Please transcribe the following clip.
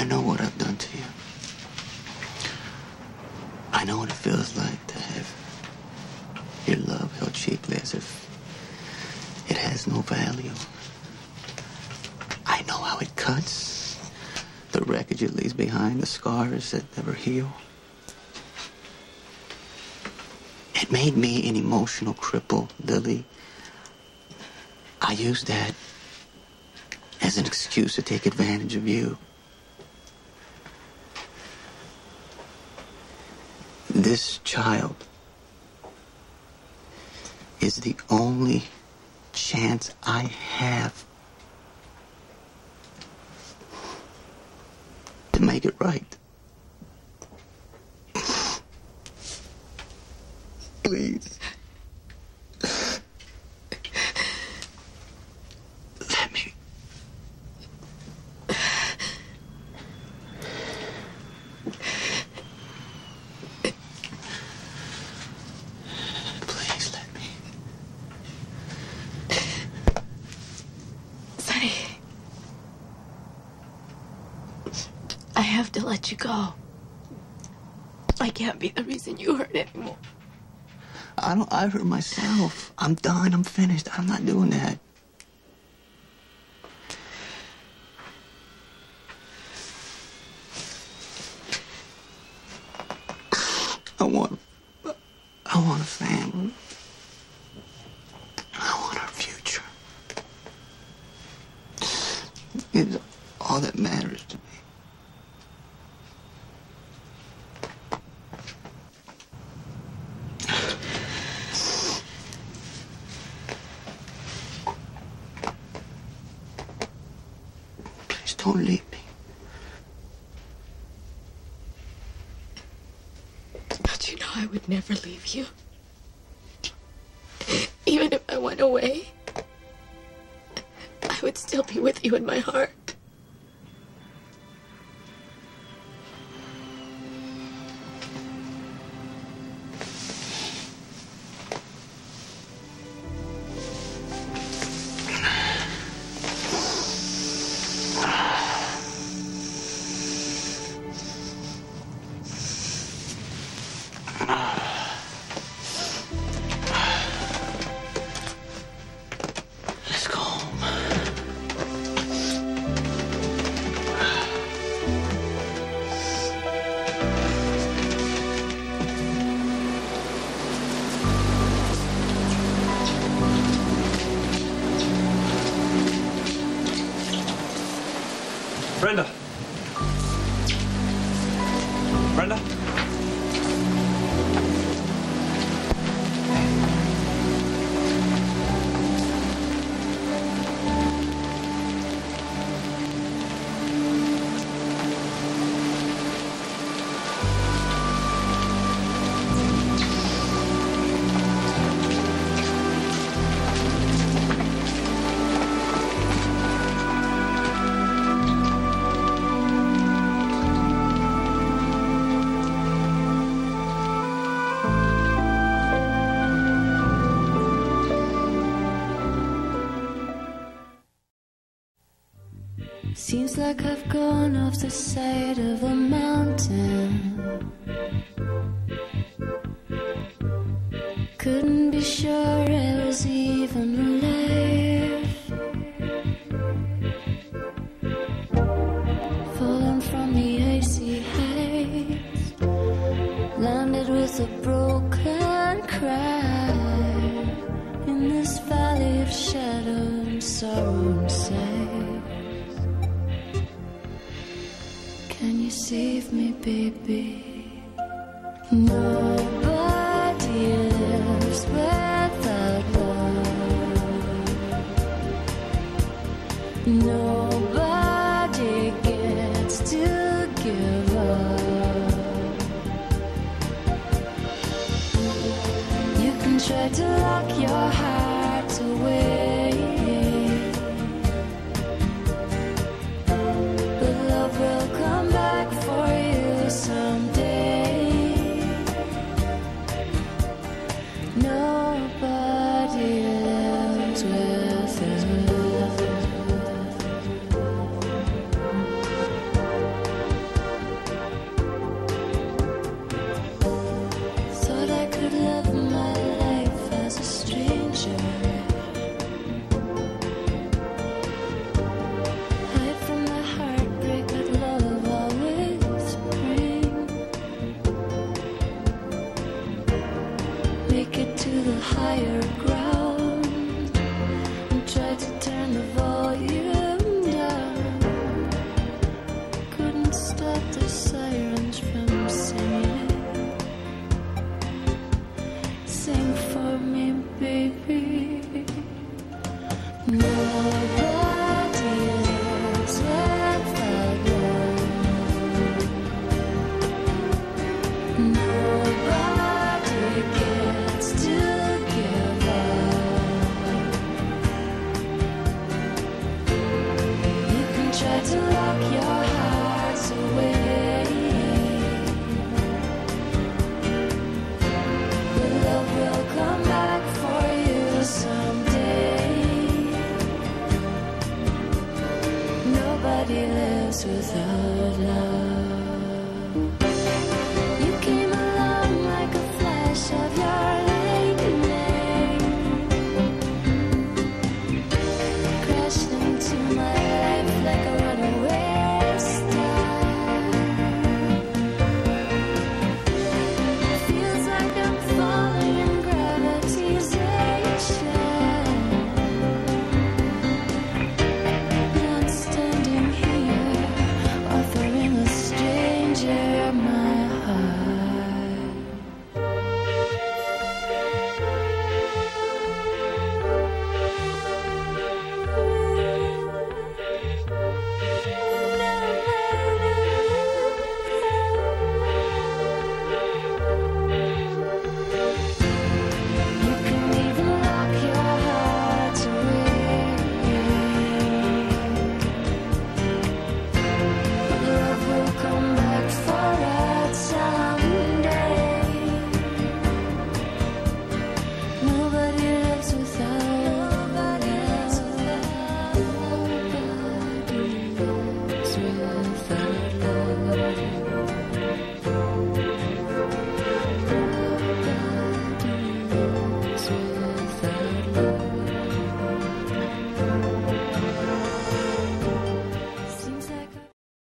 I know what I've done to you. I know what it feels like to have your love held cheaply as if it has no value. I know how it cuts. The wreckage it leaves behind, the scars that never heal. It made me an emotional cripple, Lily. I used that as an excuse to take advantage of you. This child is the only chance I have to make it right. Please. Let me. Please let me. Sonny. I have to let you go. I can't be the reason you hurt anymore. I don't. I hurt myself. I'm done. I'm finished. I'm not doing that. I want. I want a family. I want our future. It's all that matters to me. Don't leave me. Don't you know I would never leave you? Even if I went away, I would still be with you in my heart. Seems like I've gone off the side of a mountain. Couldn't be sure I was even alive. Fallen from the icy heights, landed with a broken cry in this valley of shadow and sorrow and sight. Save me, baby? Nobody lives without love. Nobody gets to give up. You can try to lock your heart